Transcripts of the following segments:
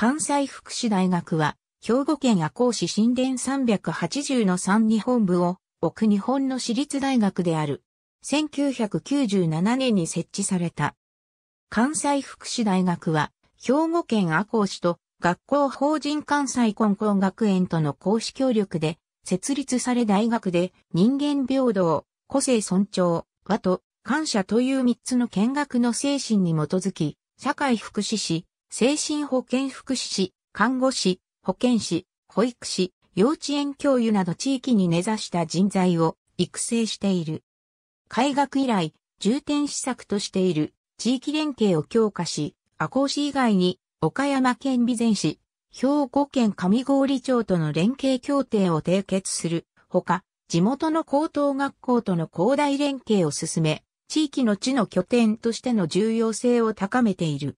関西福祉大学は、兵庫県赤穂市神殿380の3日本部を置く日本の私立大学である。1997年に設置された。関西福祉大学は、兵庫県赤穂市と学校法人関西根校学園との公私協力で設立され大学で人間平等、個性尊重、和と感謝という三つの見学の精神に基づき、社会福祉士、精神保健福祉士、看護師、保健師、保育士、幼稚園教諭など地域に根ざした人材を育成している。開学以来、重点施策としている地域連携を強化し、赤穂市以外に岡山県備前市、兵庫県上郡町との連携協定を締結するほか、地元の高等学校との広大連携を進め、地域の地の拠点としての重要性を高めている。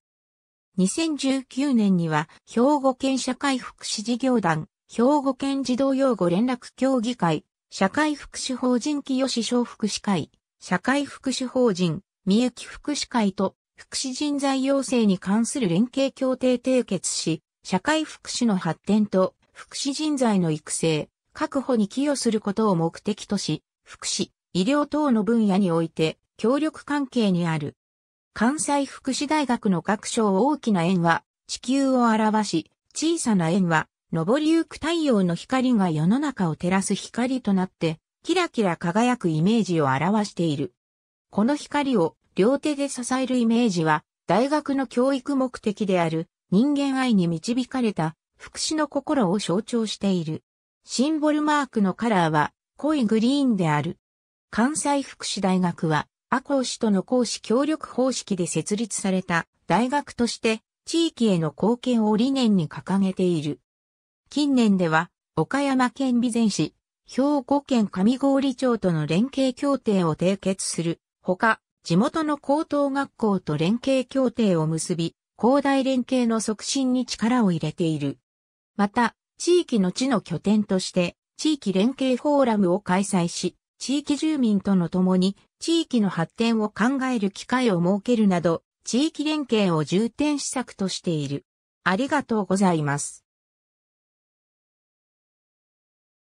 2019年には、兵庫県社会福祉事業団、兵庫県児童養護連絡協議会、社会福祉法人清小福祉会、社会福祉法人、三幸福祉会と、福祉人材養成に関する連携協定締結し、社会福祉の発展と福祉人材の育成、確保に寄与することを目的とし、福祉、医療等の分野において協力関係にある。関西福祉大学の学章大きな円は地球を表し、小さな円は昇りゆく太陽の光が世の中を照らす光となって、キラキラ輝くイメージを表している。この光を両手で支えるイメージは、大学の教育目的である人間愛に導かれた福祉の心を象徴している。シンボルマークのカラーは濃いグリーンである。関西福祉大学は、赤穂市との講師協力方式で設立された大学として地域への貢献を理念に掲げている。近年では、岡山県備前市、兵庫県上郡町との連携協定を締結するほか、地元の高等学校と連携協定を結び、広大連携の促進に力を入れている。また、地域の地の拠点として、地域連携フォーラムを開催し、地域住民との共に地域の発展を考える機会を設けるなど、地域連携を重点施策としている。ありがとうございます。